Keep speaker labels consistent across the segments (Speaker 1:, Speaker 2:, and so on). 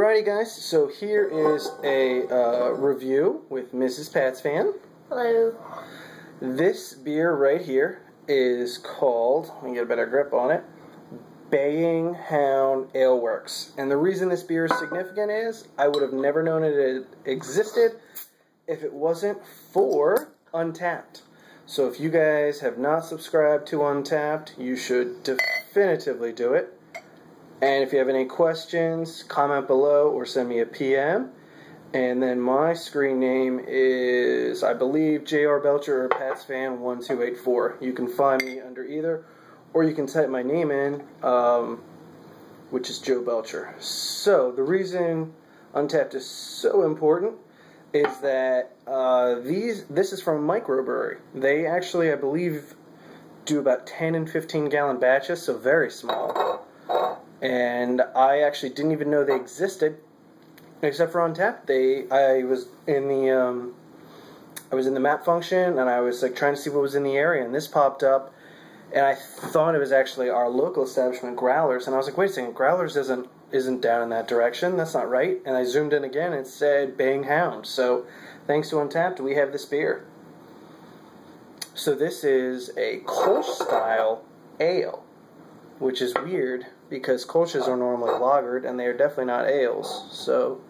Speaker 1: Alrighty, guys. So here is a uh, review with Mrs. Pat's fan.
Speaker 2: Hello.
Speaker 1: This beer right here is called. Let me get a better grip on it. Baying Hound Ale Works. And the reason this beer is significant is I would have never known it existed if it wasn't for Untappd. So if you guys have not subscribed to Untappd, you should definitively do it. And if you have any questions, comment below or send me a PM. And then my screen name is, I believe, JR Belcher or Pats Fan 1284. You can find me under either, or you can type my name in, um, which is Joe Belcher. So, the reason Untappd is so important is that uh, these this is from microbrewery. They actually, I believe, do about 10 and 15 gallon batches, so very small and I actually didn't even know they existed, except for Untappd. They, I was in the, um, I was in the map function, and I was like trying to see what was in the area, and this popped up, and I thought it was actually our local establishment, Growlers, and I was like, wait a second, Growlers isn't isn't down in that direction. That's not right. And I zoomed in again, and it said Baying Hound. So, thanks to Untappd, we have this beer. So this is a Kolsch style ale, which is weird because Kolsch's are normally lagered and they are definitely not ales. So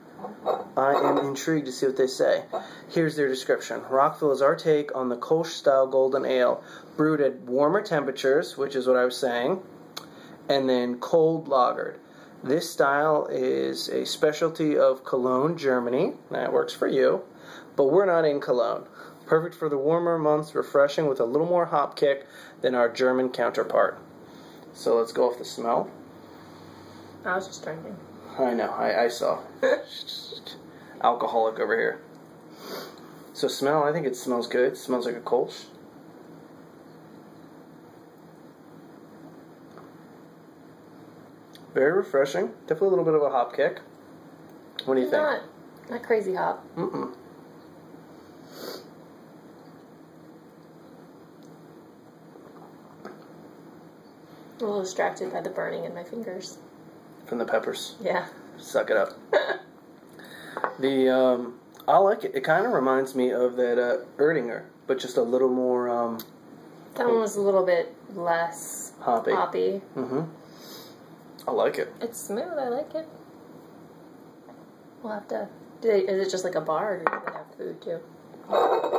Speaker 1: I am intrigued to see what they say. Here's their description. Rockville is our take on the Kolsch style golden ale, brewed at warmer temperatures, which is what I was saying, and then cold lagered. This style is a specialty of Cologne, Germany. That works for you, but we're not in Cologne. Perfect for the warmer months, refreshing with a little more hop kick than our German counterpart. So let's go off the smell.
Speaker 2: I was just drinking.
Speaker 1: I know. I, I saw. Alcoholic over here. So smell. I think it smells good. It smells like a Kolsch. Very refreshing. Definitely a little bit of a hop kick. What do you think?
Speaker 2: Not, not crazy hop.
Speaker 1: Mm-mm.
Speaker 2: A little distracted by the burning in my fingers.
Speaker 1: From the peppers.
Speaker 2: Yeah.
Speaker 1: Suck it up. the um, I like it. It kind of reminds me of that uh, Erdinger, but just a little more um,
Speaker 2: That one was a little bit less
Speaker 1: hoppy.
Speaker 2: hoppy.
Speaker 1: Mm-hmm. I like it.
Speaker 2: It's smooth. I like it. We'll have to. Do they, is it just like a bar, or do they have food too?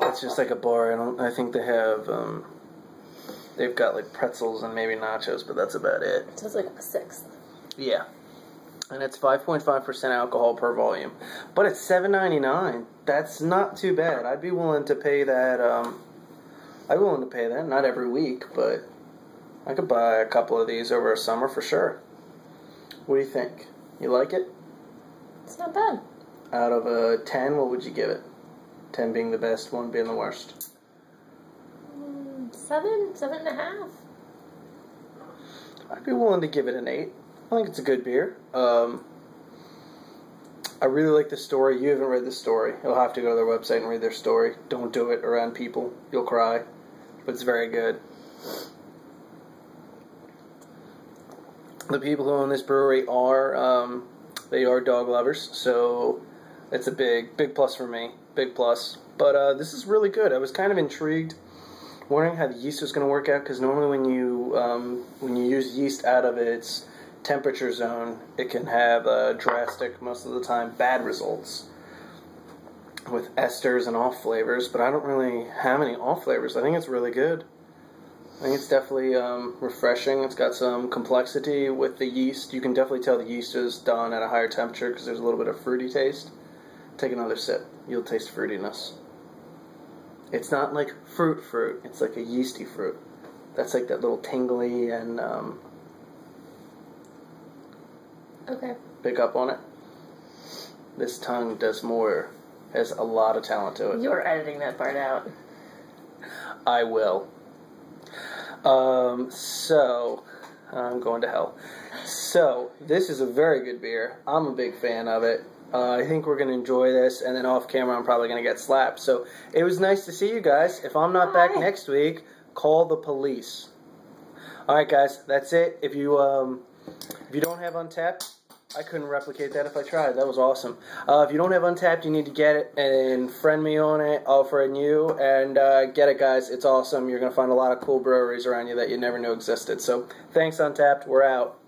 Speaker 1: It's just like a bar. I don't. I think they have. Um, they've got like pretzels and maybe nachos, but that's about it.
Speaker 2: So it's like a sixth.
Speaker 1: Yeah. And it's 5.5% alcohol per volume. But it's $7.99. That's not too bad. I'd be willing to pay that. Um, I'd be willing to pay that. Not every week, but I could buy a couple of these over a summer for sure. What do you think? You like it?
Speaker 2: It's not bad.
Speaker 1: Out of a 10, what would you give it? 10 being the best, 1 being the worst.
Speaker 2: Seven, seven and a half.
Speaker 1: I'd be willing to give it an 8. I think it's a good beer. Um, I really like the story. You haven't read the story. You'll have to go to their website and read their story. Don't do it around people. You'll cry. But it's very good. The people who own this brewery are um, they are dog lovers, so it's a big big plus for me. Big plus. But uh, this is really good. I was kind of intrigued wondering how the yeast was going to work out because normally when you um, when you use yeast out of its temperature zone, it can have uh, drastic, most of the time, bad results with esters and off flavors. But I don't really have any off flavors. I think it's really good. I think it's definitely um, refreshing. It's got some complexity with the yeast. You can definitely tell the yeast is done at a higher temperature because there's a little bit of fruity taste. Take another sip. You'll taste fruitiness. It's not like fruit fruit. It's like a yeasty fruit. That's like that little tingly and um,
Speaker 2: Okay.
Speaker 1: pick up on it. This tongue does more. Has a lot of talent to it.
Speaker 2: You're editing that part out.
Speaker 1: I will. Um, so I'm going to hell. So this is a very good beer. I'm a big fan of it. Uh, I think we're going to enjoy this, and then off camera, I'm probably going to get slapped. So it was nice to see you guys. If I'm not back next week, call the police. All right, guys, that's it. If you um, if you don't have Untappd, I couldn't replicate that if I tried. That was awesome. Uh, if you don't have Untappd, you need to get it and friend me on it. I'll friend you and uh, get it, guys. It's awesome. You're going to find a lot of cool breweries around you that you never knew existed. So thanks, Untappd. We're out.